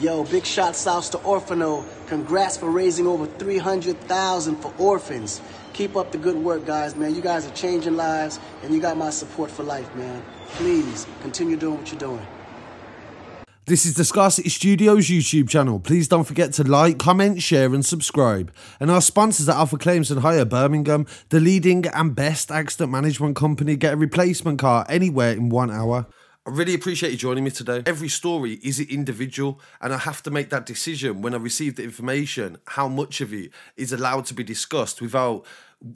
Yo, big shots out to Orfano. Congrats for raising over 300,000 for orphans. Keep up the good work, guys, man. You guys are changing lives, and you got my support for life, man. Please continue doing what you're doing. This is the Scarcity Studios YouTube channel. Please don't forget to like, comment, share, and subscribe. And our sponsors at Alpha Claims and Hire Birmingham, the leading and best accident management company. Get a replacement car anywhere in one hour. I really appreciate you joining me today. Every story is individual, and I have to make that decision when I receive the information how much of it is allowed to be discussed without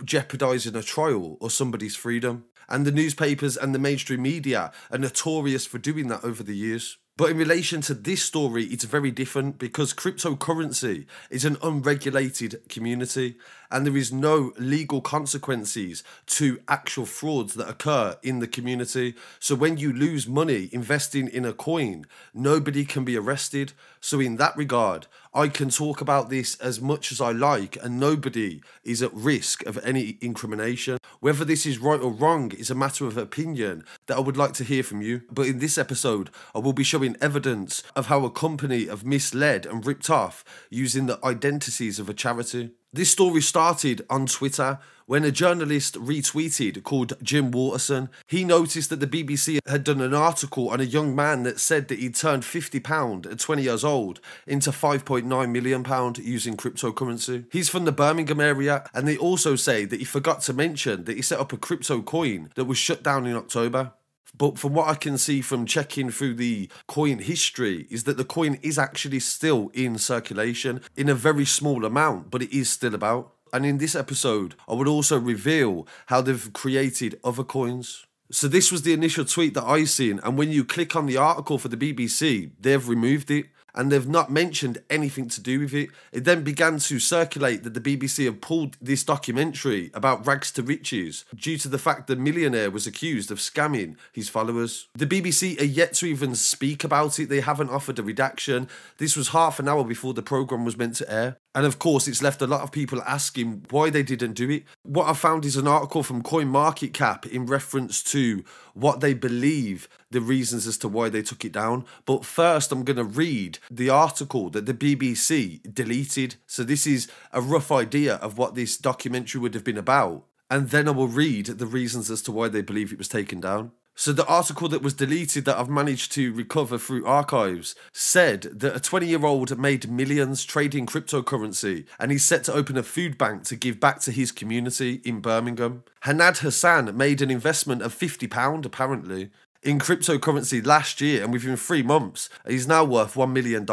jeopardizing a trial or somebody's freedom. And the newspapers and the mainstream media are notorious for doing that over the years. But in relation to this story, it's very different because cryptocurrency is an unregulated community and there is no legal consequences to actual frauds that occur in the community. So when you lose money investing in a coin, nobody can be arrested. So in that regard, I can talk about this as much as I like and nobody is at risk of any incrimination. Whether this is right or wrong is a matter of opinion that I would like to hear from you. But in this episode, I will be showing evidence of how a company have misled and ripped off using the identities of a charity. This story started on Twitter when a journalist retweeted called Jim Waterson. He noticed that the BBC had done an article on a young man that said that he'd turned £50 at 20 years old into £5.9 million using cryptocurrency. He's from the Birmingham area, and they also say that he forgot to mention that he set up a crypto coin that was shut down in October. But from what I can see from checking through the coin history, is that the coin is actually still in circulation in a very small amount, but it is still about. And in this episode, I would also reveal how they've created other coins. So this was the initial tweet that I seen, and when you click on the article for the BBC, they've removed it and they've not mentioned anything to do with it. It then began to circulate that the BBC had pulled this documentary about rags to riches due to the fact the millionaire was accused of scamming his followers. The BBC are yet to even speak about it, they haven't offered a redaction. This was half an hour before the programme was meant to air. And of course, it's left a lot of people asking why they didn't do it. What I found is an article from CoinMarketCap in reference to what they believe the reasons as to why they took it down. But first, I'm going to read the article that the BBC deleted. So, this is a rough idea of what this documentary would have been about. And then I will read the reasons as to why they believe it was taken down. So the article that was deleted that I've managed to recover through archives said that a 20 year old made millions trading cryptocurrency and he's set to open a food bank to give back to his community in Birmingham. Hanad Hassan made an investment of £50 apparently in cryptocurrency last year and within three months he's now worth $1 million,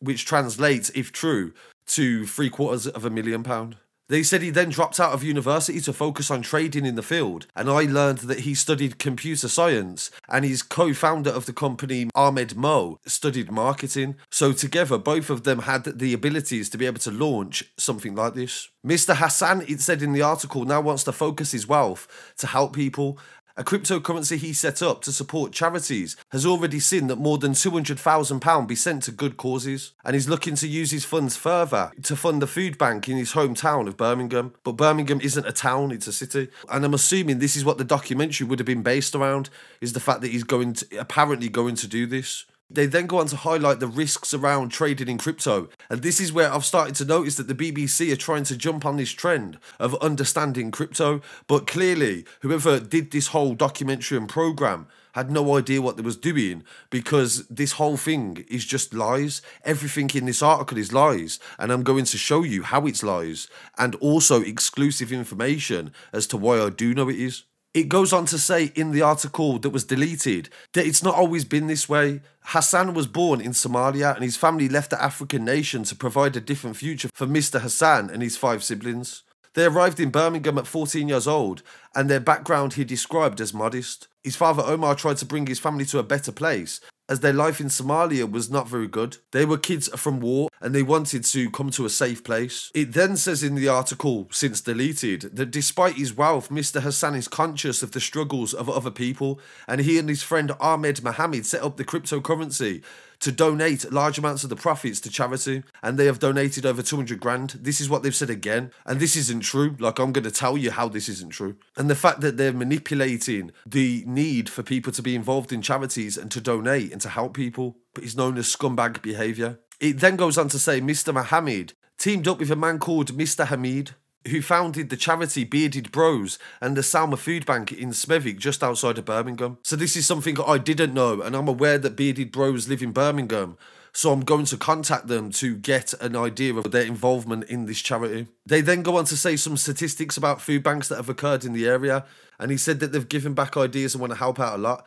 which translates, if true, to three quarters of a million pound. They said he then dropped out of university to focus on trading in the field, and I learned that he studied computer science, and his co founder of the company, Ahmed Mo, studied marketing. So, together, both of them had the abilities to be able to launch something like this. Mr. Hassan, it said in the article, now wants to focus his wealth to help people a cryptocurrency he set up to support charities has already seen that more than £200,000 be sent to good causes, and he's looking to use his funds further to fund the food bank in his hometown of Birmingham. But Birmingham isn't a town, it's a city. And I'm assuming this is what the documentary would have been based around, is the fact that he's going to, apparently going to do this. They then go on to highlight the risks around trading in crypto. And this is where I've started to notice that the BBC are trying to jump on this trend of understanding crypto. But clearly, whoever did this whole documentary and program had no idea what they was doing because this whole thing is just lies. Everything in this article is lies, and I'm going to show you how it's lies and also exclusive information as to why I do know it is. It goes on to say in the article that was deleted that it's not always been this way. Hassan was born in Somalia and his family left the African nation to provide a different future for Mr. Hassan and his five siblings. They arrived in Birmingham at 14 years old and their background he described as modest. His father Omar tried to bring his family to a better place as their life in Somalia was not very good. They were kids from war and they wanted to come to a safe place. It then says in the article, since deleted, that despite his wealth, Mr. Hassan is conscious of the struggles of other people and he and his friend Ahmed Mohammed set up the cryptocurrency to donate large amounts of the profits to charity, and they have donated over 200 grand. This is what they've said again, and this isn't true. Like, I'm going to tell you how this isn't true. And the fact that they're manipulating the need for people to be involved in charities and to donate and to help people is known as scumbag behaviour. It then goes on to say Mr. Mohammed teamed up with a man called Mr. Hamid who founded the charity Bearded Bros and the Salma Food Bank in Smethwick, just outside of Birmingham. So this is something I didn't know, and I'm aware that Bearded Bros live in Birmingham. So I'm going to contact them to get an idea of their involvement in this charity. They then go on to say some statistics about food banks that have occurred in the area, and he said that they've given back ideas and want to help out a lot.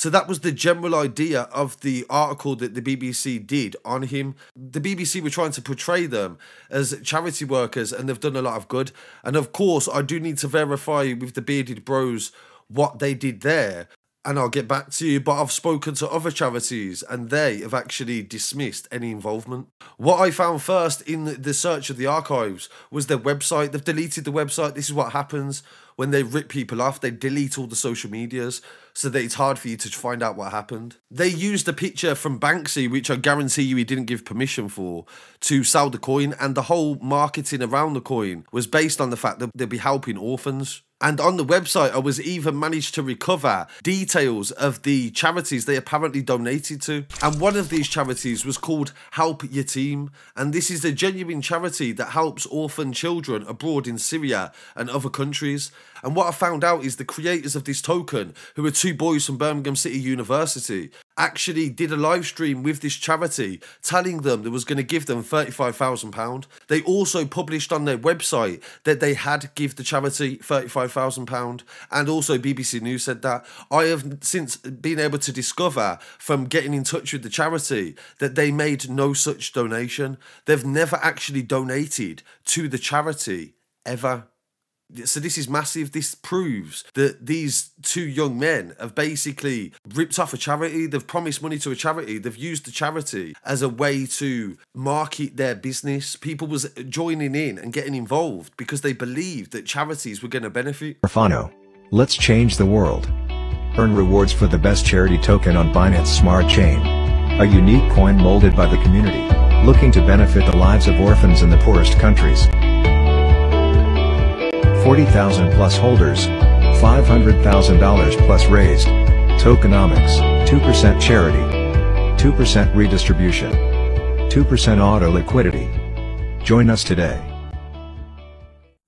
So that was the general idea of the article that the BBC did on him. The BBC were trying to portray them as charity workers and they've done a lot of good. And of course, I do need to verify with the Bearded Bros what they did there and I'll get back to you. But I've spoken to other charities and they have actually dismissed any involvement. What I found first in the search of the archives was their website. They've deleted the website. This is what happens when they rip people off, they delete all the social medias so that it's hard for you to find out what happened. They used a picture from Banksy, which I guarantee you he didn't give permission for, to sell the coin, and the whole marketing around the coin was based on the fact that they'd be helping orphans. And on the website, I was even managed to recover details of the charities they apparently donated to. And one of these charities was called Help Your Team. And this is a genuine charity that helps orphan children abroad in Syria and other countries. And what I found out is the creators of this token, who are two boys from Birmingham City University, actually did a live stream with this charity telling them that was going to give them £35,000. They also published on their website that they had give the charity £35,000 and also BBC News said that. I have since been able to discover from getting in touch with the charity that they made no such donation. They've never actually donated to the charity ever so this is massive. This proves that these two young men have basically ripped off a charity. They've promised money to a charity. They've used the charity as a way to market their business. People was joining in and getting involved because they believed that charities were going to benefit. Orfano. Let's change the world. Earn rewards for the best charity token on Binance Smart Chain. A unique coin molded by the community, looking to benefit the lives of orphans in the poorest countries. 40,000 plus holders, $500,000 plus raised. Tokenomics, 2% charity, 2% redistribution, 2% auto liquidity. Join us today.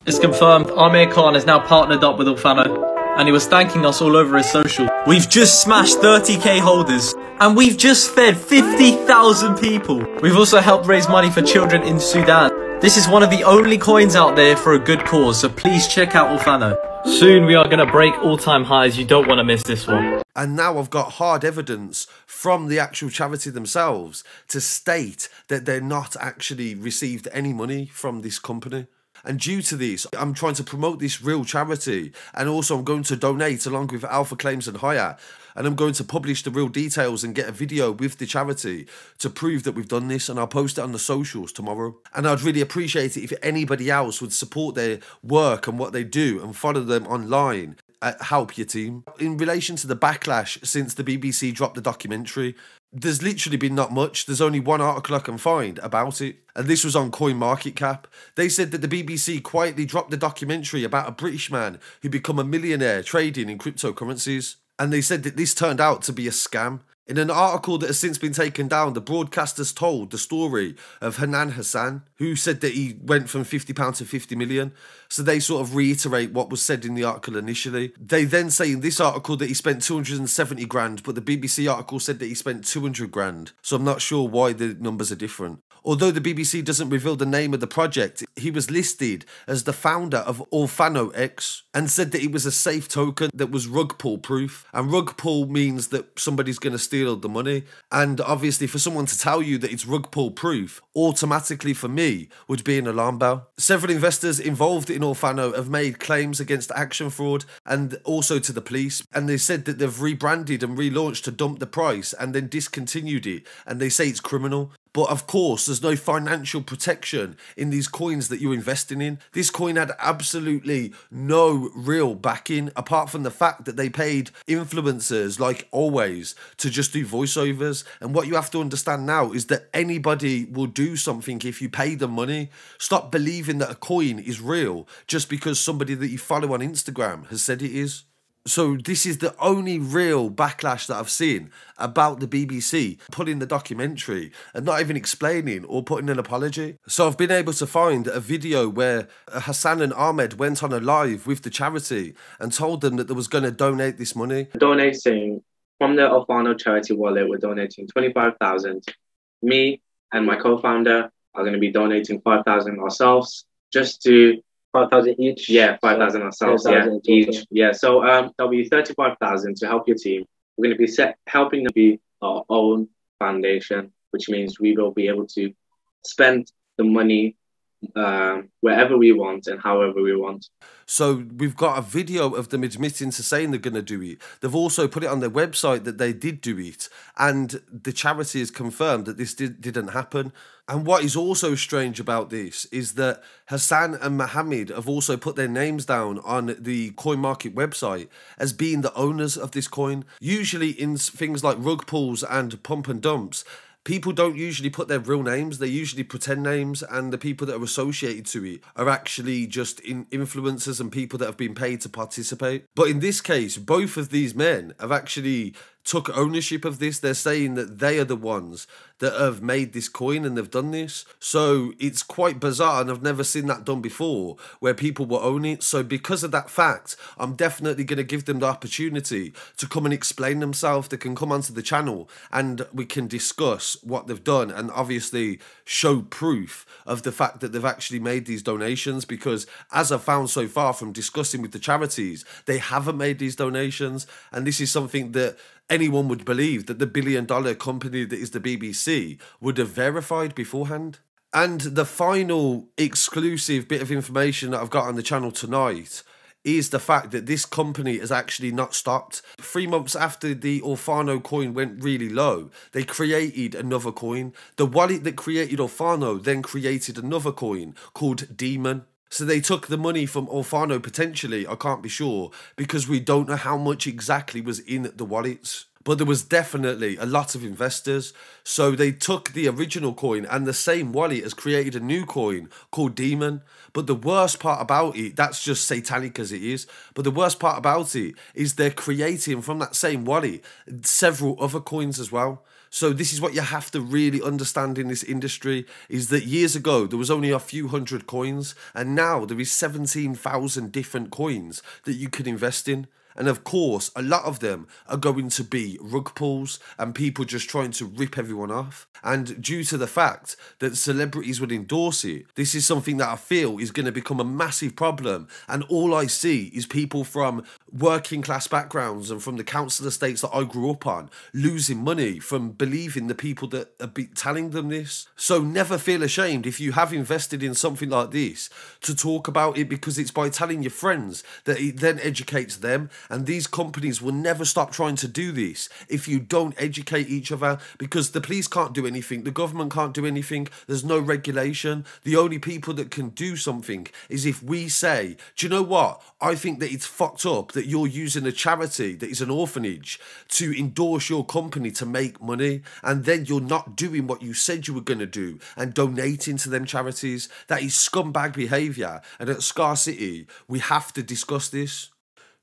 It's confirmed Amir Khan is now partnered up with Orfano and he was thanking us all over his social. We've just smashed 30k holders and we've just fed 50,000 people. We've also helped raise money for children in Sudan. This is one of the only coins out there for a good cause, so please check out Orfano. Soon we are going to break all-time highs. You don't want to miss this one. And now I've got hard evidence from the actual charity themselves to state that they're not actually received any money from this company. And due to this, I'm trying to promote this real charity. And also, I'm going to donate along with Alpha Claims and Hire. And I'm going to publish the real details and get a video with the charity to prove that we've done this. And I'll post it on the socials tomorrow. And I'd really appreciate it if anybody else would support their work and what they do and follow them online at help team. In relation to the backlash since the BBC dropped the documentary, there's literally been not much. There's only one article I can find about it, and this was on Coin Market Cap. They said that the BBC quietly dropped the documentary about a British man who become a millionaire trading in cryptocurrencies, and they said that this turned out to be a scam. In an article that has since been taken down, the broadcasters told the story of Hanan Hassan, who said that he went from £50 to 50 million. So they sort of reiterate what was said in the article initially. They then say in this article that he spent 270 grand, but the BBC article said that he spent 200 grand. So I'm not sure why the numbers are different. Although the BBC doesn't reveal the name of the project, he was listed as the founder of Orfano X and said that it was a safe token that was rug pull proof. And rug pull means that somebody's going to steal the money. And obviously, for someone to tell you that it's rug pull proof, automatically for me would be an alarm bell. Several investors involved in Orfano have made claims against Action Fraud and also to the police. And they said that they've rebranded and relaunched to dump the price and then discontinued it. And they say it's criminal. But of course, there's no financial protection in these coins that you're investing in. This coin had absolutely no real backing, apart from the fact that they paid influencers, like always, to just do voiceovers. And what you have to understand now is that anybody will do something if you pay them money. Stop believing that a coin is real just because somebody that you follow on Instagram has said it is. So this is the only real backlash that I've seen about the BBC putting the documentary and not even explaining or putting an apology. So I've been able to find a video where Hassan and Ahmed went on a live with the charity and told them that they was going to donate this money. Donating from the Orfano charity wallet, we're donating 25,000. Me and my co-founder are going to be donating 5,000 ourselves just to Five thousand each. yeah, 5,000 ourselves. Yeah, each. Yeah, so um, that'll be 35,000 to help your team. We're going to be set, helping them be our own foundation, which means we will be able to spend the money um, wherever we want and however we want. So we've got a video of them admitting to saying they're going to do it. They've also put it on their website that they did do it, and the charity has confirmed that this did, didn't happen. And what is also strange about this is that Hassan and Mohammed have also put their names down on the coin market website as being the owners of this coin. Usually in things like rug pulls and pump and dumps, people don't usually put their real names they usually pretend names and the people that are associated to it are actually just in influencers and people that have been paid to participate. But in this case both of these men have actually took ownership of this. They're saying that they are the ones that have made this coin and they've done this. So it's quite bizarre and i've never seen that done before where people will own it. So because of that fact i'm definitely going to give them the opportunity to come and explain themselves. They can come onto the channel and we can discuss what they've done and obviously show proof of the fact that they've actually made these donations. Because as i've found so far from discussing with the charities they haven't made these donations. And this is something that anyone would believe that the billion dollar company that is the BBC would have verified beforehand. And the final exclusive bit of information that I've got on the channel tonight is the fact that this company has actually not stopped. Three months after the Orfano coin went really low, they created another coin. The wallet that created Orfano then created another coin called Demon. So they took the money from Orfano potentially, I can't be sure, because we don't know how much exactly was in the wallets. But there was definitely a lot of investors. So they took the original coin and the same wallet has created a new coin called Demon. But the worst part about it, that's just satanic as it is. But the worst part about it is they're creating from that same wallet several other coins as well. So this is what you have to really understand in this industry is that years ago there was only a few hundred coins and now there is 17,000 different coins that you can invest in. And of course, a lot of them are going to be rug pulls and people just trying to rip everyone off. And due to the fact that celebrities would endorse it, this is something that I feel is going to become a massive problem. And all I see is people from working class backgrounds and from the council estates that I grew up on losing money from believing the people that are telling them this. So never feel ashamed if you have invested in something like this to talk about it because it's by telling your friends that it then educates them and these companies will never stop trying to do this if you don't educate each other because the police can't do anything, the government can't do anything, there's no regulation. The only people that can do something is if we say, do you know what? I think that it's fucked up that you're using a charity that is an orphanage to endorse your company to make money and then you're not doing what you said you were going to do and donating to them charities. That is scumbag behaviour. And at Scarcity, we have to discuss this.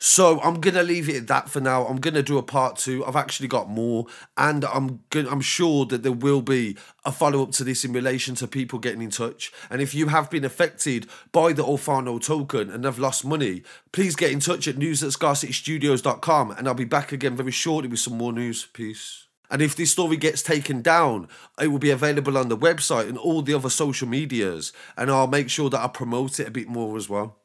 So I'm gonna leave it at that for now. I'm gonna do a part two. I've actually got more, and I'm gonna, I'm sure that there will be a follow up to this in relation to people getting in touch. And if you have been affected by the Orfano token and have lost money, please get in touch at news at scarcitystudios.com, and I'll be back again very shortly with some more news. Peace. And if this story gets taken down, it will be available on the website and all the other social medias, and I'll make sure that I promote it a bit more as well.